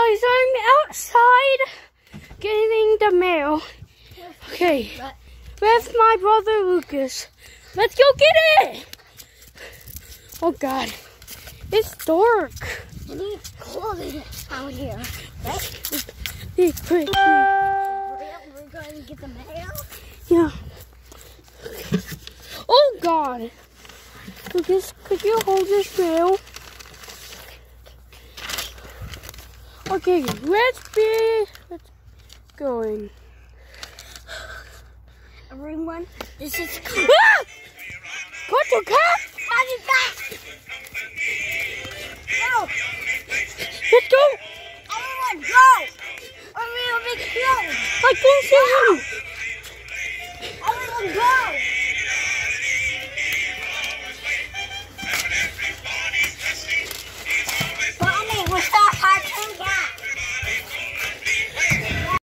Guys, I'm outside getting the mail. Okay, where's my brother Lucas? Let's go get it! Oh God, it's dark. We need clothing out here. Right? Be quick. Hurry we're going to get the mail. Yeah. Oh God. Lucas, could you hold this mail? Okay, let's be let's going. Everyone, this is Ah! Cartoon Cat! Coming back! Go! Let's go! Everyone, go! Or we will be killed! I can't see him!